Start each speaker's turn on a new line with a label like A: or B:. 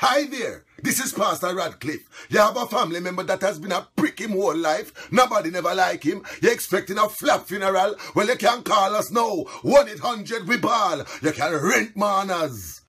A: Hi there, this is Pastor Radcliffe. You have a family member that has been a prick him whole life. Nobody never like him. You're expecting a flap funeral? Well, you can call us now. 1-800 we bawl. You can rent manners.